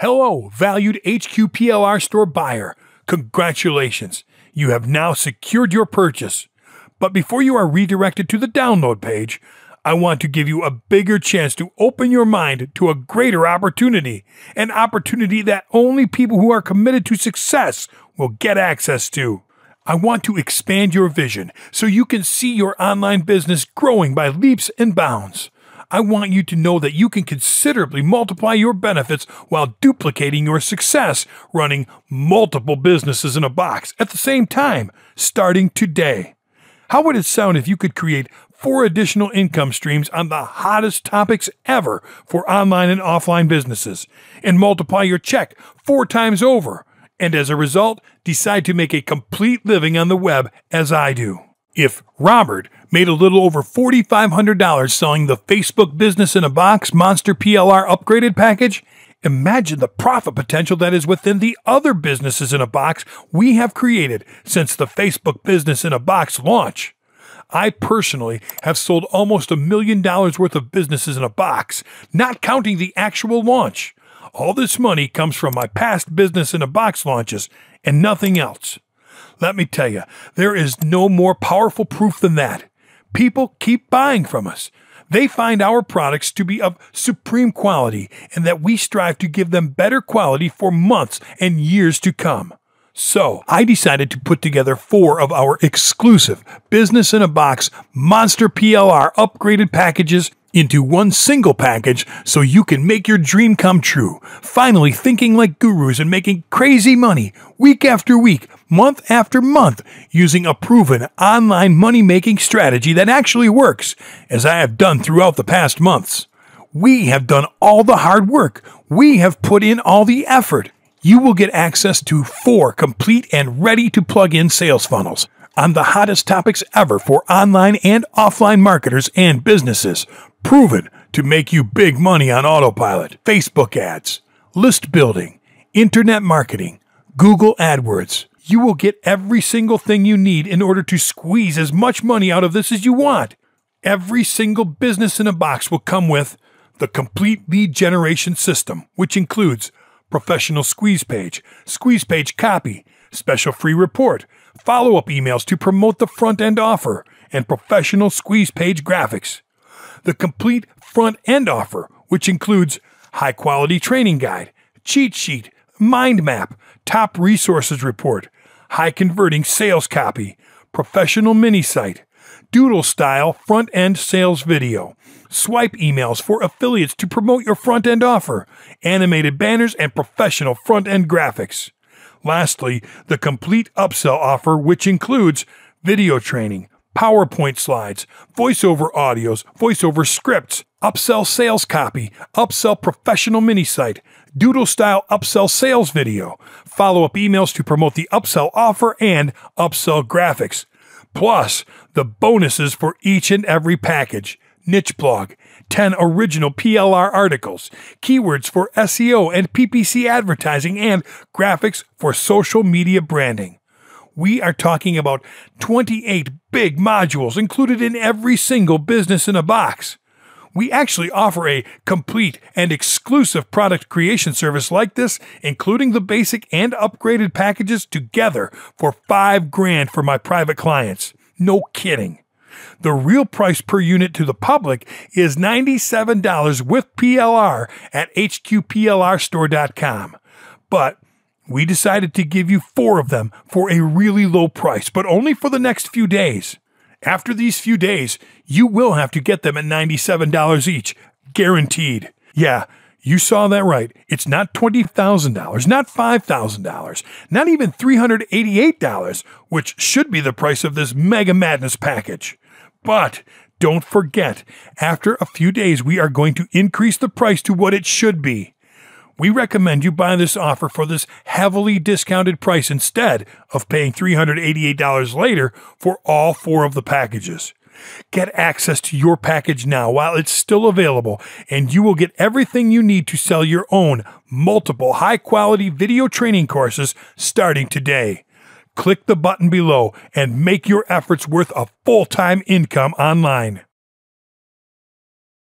Hello, valued HQPLR store buyer. Congratulations. You have now secured your purchase. But before you are redirected to the download page, I want to give you a bigger chance to open your mind to a greater opportunity, an opportunity that only people who are committed to success will get access to. I want to expand your vision so you can see your online business growing by leaps and bounds. I want you to know that you can considerably multiply your benefits while duplicating your success running multiple businesses in a box at the same time, starting today. How would it sound if you could create four additional income streams on the hottest topics ever for online and offline businesses and multiply your check four times over? And as a result, decide to make a complete living on the web as I do. If Robert made a little over $4,500 selling the Facebook Business in a Box Monster PLR upgraded package, imagine the profit potential that is within the other businesses in a box we have created since the Facebook Business in a Box launch. I personally have sold almost a million dollars worth of businesses in a box, not counting the actual launch. All this money comes from my past business in a box launches and nothing else. Let me tell you, there is no more powerful proof than that. People keep buying from us. They find our products to be of supreme quality and that we strive to give them better quality for months and years to come. So, I decided to put together four of our exclusive Business in a Box Monster PLR upgraded packages into one single package so you can make your dream come true. Finally, thinking like gurus and making crazy money week after week, month after month, using a proven online money making strategy that actually works, as I have done throughout the past months. We have done all the hard work, we have put in all the effort. You will get access to four complete and ready to plug in sales funnels on the hottest topics ever for online and offline marketers and businesses proven to make you big money on autopilot, Facebook ads, list building, internet marketing, Google AdWords. You will get every single thing you need in order to squeeze as much money out of this as you want. Every single business in a box will come with the complete lead generation system, which includes professional squeeze page, squeeze page copy, special free report, follow up emails to promote the front end offer, and professional squeeze page graphics the complete front end offer, which includes high quality training guide, cheat sheet, mind map, top resources report, high converting sales copy, professional mini site, doodle style front end sales video, swipe emails for affiliates to promote your front end offer, animated banners, and professional front end graphics. Lastly, the complete upsell offer, which includes video training, PowerPoint slides, voiceover audios, voiceover scripts, upsell sales copy, upsell professional mini site, doodle style upsell sales video, follow up emails to promote the upsell offer, and upsell graphics. Plus, the bonuses for each and every package niche blog, 10 original PLR articles, keywords for SEO and PPC advertising, and graphics for social media branding we are talking about 28 big modules included in every single business in a box. We actually offer a complete and exclusive product creation service like this, including the basic and upgraded packages together for 5 grand for my private clients. No kidding. The real price per unit to the public is $97 with PLR at hqplrstore.com. But we decided to give you four of them for a really low price, but only for the next few days. After these few days, you will have to get them at $97 each, guaranteed. Yeah, you saw that right. It's not $20,000, not $5,000, not even $388, which should be the price of this Mega Madness package. But don't forget, after a few days, we are going to increase the price to what it should be we recommend you buy this offer for this heavily discounted price instead of paying $388 later for all four of the packages. Get access to your package now while it's still available, and you will get everything you need to sell your own multiple high quality video training courses starting today. Click the button below and make your efforts worth a full time income online.